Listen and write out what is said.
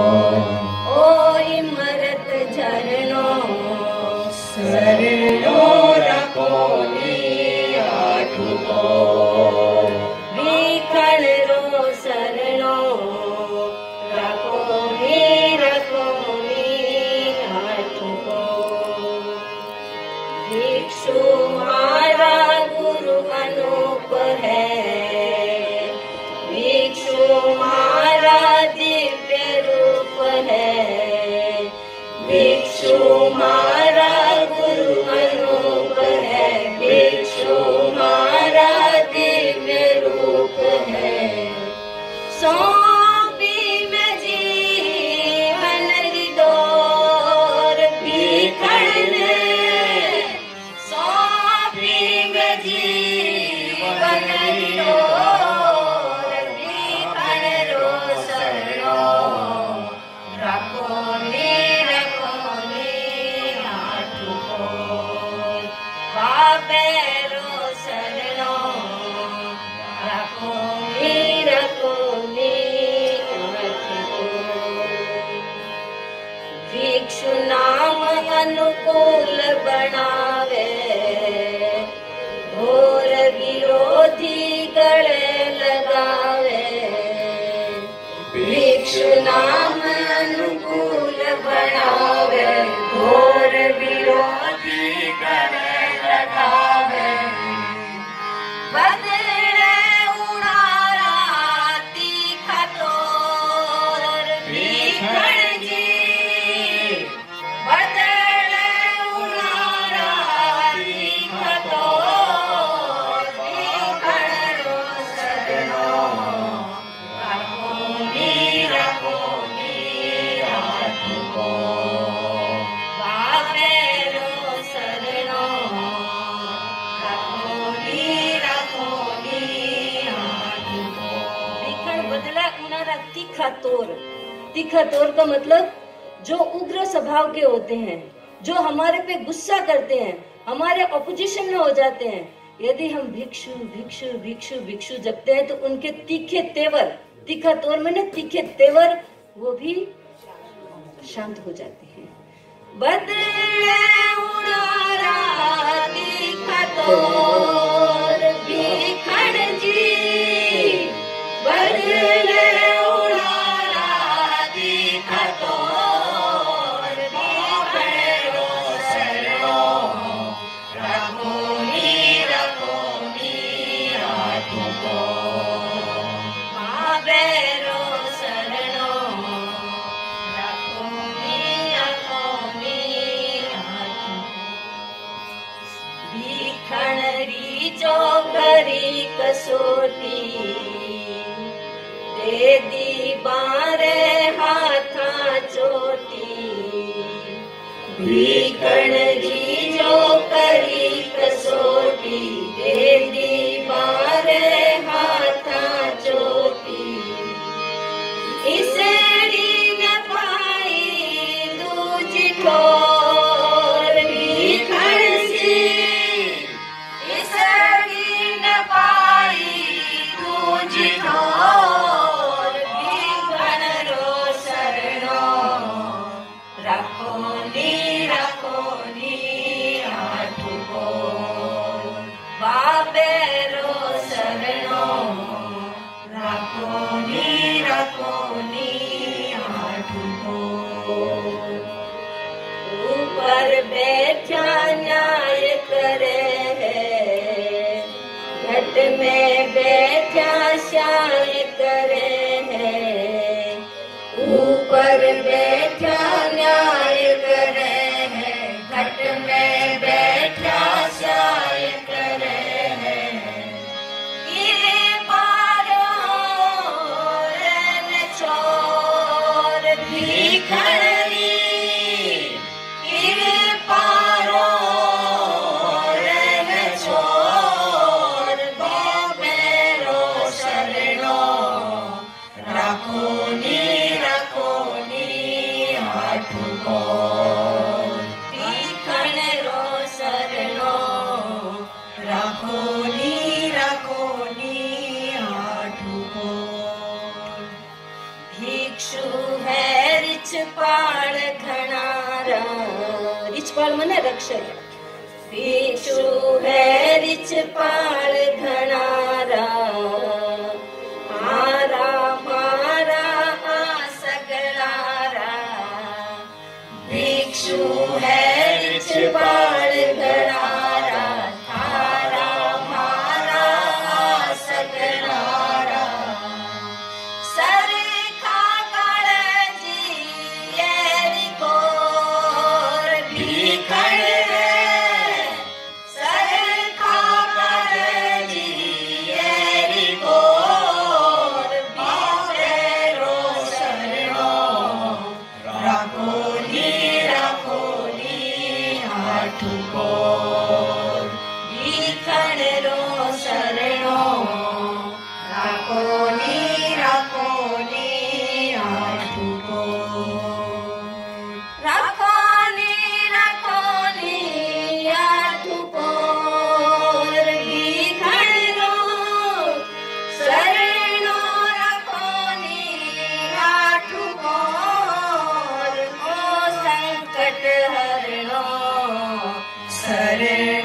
Oh. भिक्षु मारा गुरु है भिक्षु। मारा दिव्य रूप है। सौंपी मैं भिक्षु नाम अनुकूल बनावे। घोर विरोधी गले लगावे। भिक्षु नाम अनुकूल बनावे। घोर विरोधी उनारा तीखा तोर। तीखा तोर का मतलब जो उग्र स्वभाव के होते हैं, जो हमारे पे गुस्सा करते हैं, हमारे ऑपोजिशन में हो जाते हैं। यदि हम भिक्षु भिक्षु भिक्षु भिक्षु जपते हैं तो उनके तीखे तेवर, तीखा तोर में ना तीखे तेवर, वो भी शांत हो जाते हैं। बदले चौकरी कसोटी। दे दी बारे हाथा चोटी। भीकण जी जो कसोटी ऊपर बैठा न्याय करे घट में बैठा श्याय मन लक्षिच हैरि हरिणा सरे